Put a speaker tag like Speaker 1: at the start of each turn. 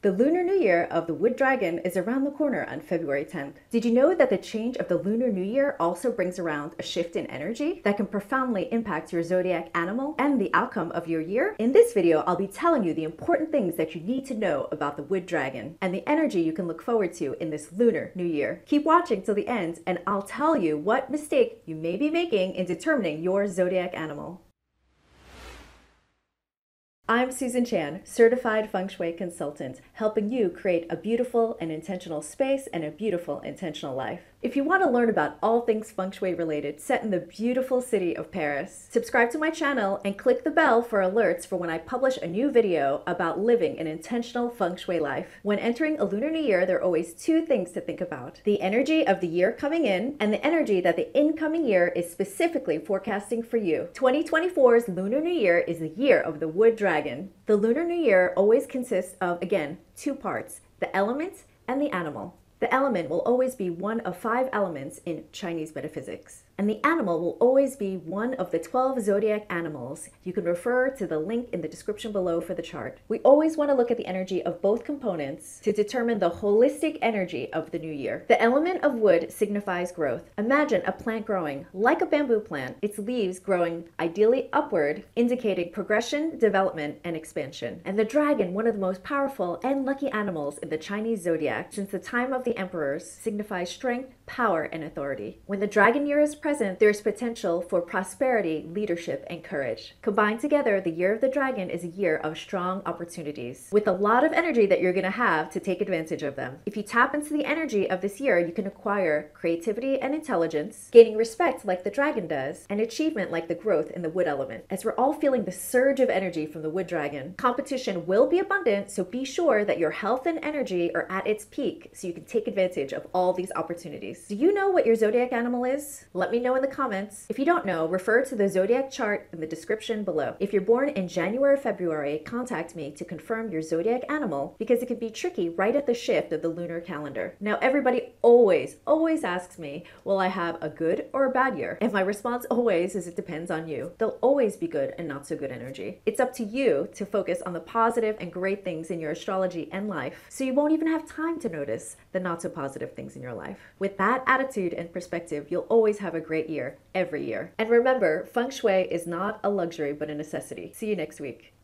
Speaker 1: The Lunar New Year of the Wood Dragon is around the corner on February 10th. Did you know that the change of the Lunar New Year also brings around a shift in energy that can profoundly impact your zodiac animal and the outcome of your year? In this video, I'll be telling you the important things that you need to know about the Wood Dragon and the energy you can look forward to in this Lunar New Year. Keep watching till the end and I'll tell you what mistake you may be making in determining your zodiac animal. I'm Susan Chan, certified feng shui consultant, helping you create a beautiful and intentional space and a beautiful intentional life. If you want to learn about all things feng shui related set in the beautiful city of Paris, subscribe to my channel and click the bell for alerts for when I publish a new video about living an intentional feng shui life. When entering a lunar new year, there are always two things to think about the energy of the year coming in and the energy that the incoming year is specifically forecasting for you. 2024's lunar new year is the year of the wood dragon. The lunar new year always consists of, again, two parts the element and the animal. The element will always be one of five elements in Chinese metaphysics and the animal will always be one of the 12 zodiac animals. You can refer to the link in the description below for the chart. We always want to look at the energy of both components to determine the holistic energy of the new year. The element of wood signifies growth. Imagine a plant growing like a bamboo plant, its leaves growing ideally upward, indicating progression, development, and expansion. And the dragon, one of the most powerful and lucky animals in the Chinese zodiac since the time of the emperors, signifies strength, power, and authority. When the dragon year is present, there is potential for prosperity, leadership, and courage. Combined together, the year of the dragon is a year of strong opportunities with a lot of energy that you're going to have to take advantage of them. If you tap into the energy of this year, you can acquire creativity and intelligence, gaining respect like the dragon does, and achievement like the growth in the wood element. As we're all feeling the surge of energy from the wood dragon, competition will be abundant, so be sure that your health and energy are at its peak so you can take advantage of all these opportunities. Do you know what your zodiac animal is? Let me me know in the comments. If you don't know, refer to the zodiac chart in the description below. If you're born in January or February, contact me to confirm your zodiac animal because it can be tricky right at the shift of the lunar calendar. Now, everybody always, always asks me, will I have a good or a bad year? And my response always is it depends on you. There'll always be good and not so good energy. It's up to you to focus on the positive and great things in your astrology and life so you won't even have time to notice the not so positive things in your life. With that attitude and perspective, you'll always have a great year every year. And remember, feng shui is not a luxury but a necessity. See you next week.